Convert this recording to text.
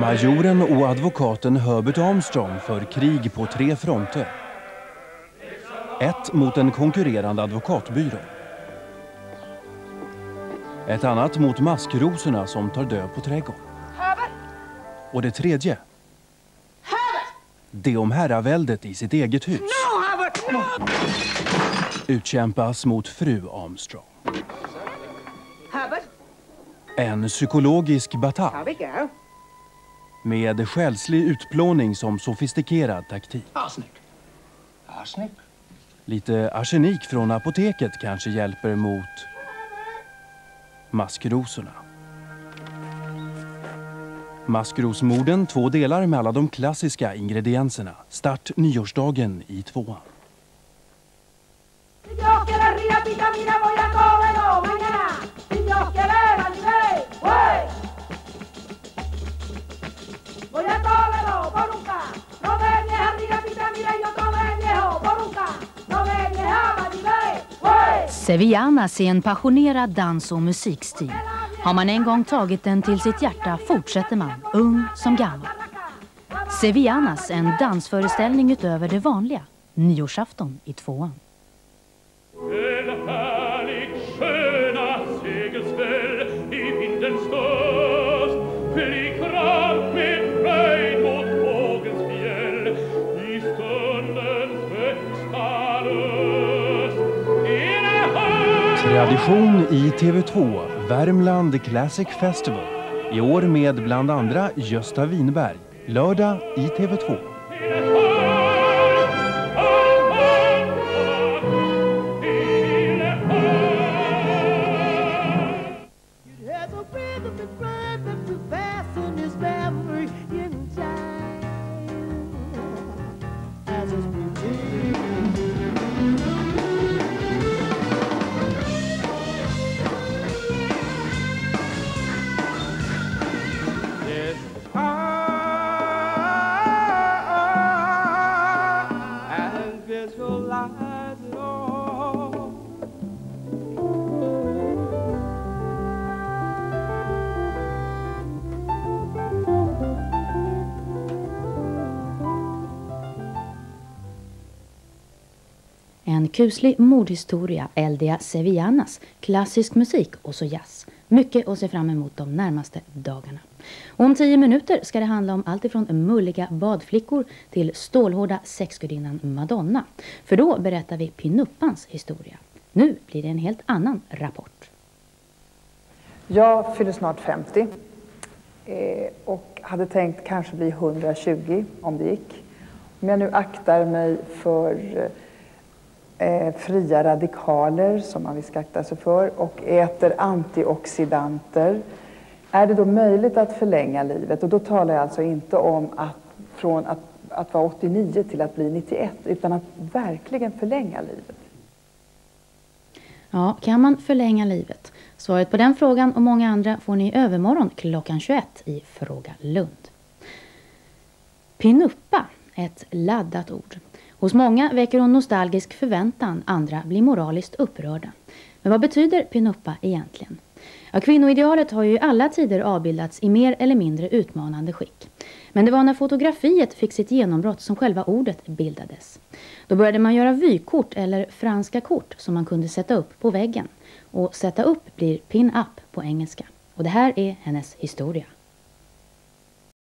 Majoren och advokaten Herbert Armstrong för krig på tre fronter. Ett mot en konkurrerande advokatbyrå. Ett annat mot maskrosorna som tar död på trädgården. Och det tredje. Det om herraväldet i sitt eget hus. Utkämpas mot fru Armstrong. En psykologisk batalj med själslig utplåning som sofistikerad taktik. Arsenic. Arsenic? Lite arsenik från apoteket kanske hjälper mot maskrosorna. Maskrosmorden, två delar med alla de klassiska ingredienserna. Start nyårsdagen i tvåan. Sevillanas är en passionerad dans och musikstil. Har man en gång tagit den till sitt hjärta fortsätter man, ung som gammal. Sevillanas, en dansföreställning utöver det vanliga. Nyårsafton i tvåan. Tradition i TV2, Värmland Classic Festival. I år med bland andra Gösta Winberg. Lördag i TV2. Visualize it all. En kuslig mordhistoria, Eldia sevillanas, klassisk musik och så jazz. Mycket att se fram emot de närmaste dagarna. Och om tio minuter ska det handla om allt ifrån mulliga badflickor till stålhårda sexgudinnan Madonna. För då berättar vi Pinuppans historia. Nu blir det en helt annan rapport. Jag fyller snart 50 eh, och hade tänkt kanske bli 120 om det gick. Om jag nu aktar mig för eh, eh, fria radikaler som man ska akta sig för och äter antioxidanter. Är det då möjligt att förlänga livet? Och då talar jag alltså inte om att från att, att vara 89 till att bli 91 utan att verkligen förlänga livet. Ja, kan man förlänga livet? Svaret på den frågan och många andra får ni i övermorgon klockan 21 i Fråga Lund. Pinuppa, ett laddat ord. Hos många väcker hon nostalgisk förväntan, andra blir moraliskt upprörda. Men vad betyder pinuppa egentligen? Ja, kvinnoidealet har ju i alla tider avbildats i mer eller mindre utmanande skick. Men det var när fotografiet fick sitt genombrott som själva ordet bildades. Då började man göra vykort eller franska kort som man kunde sätta upp på väggen. Och sätta upp blir pin-up på engelska. Och det här är hennes historia.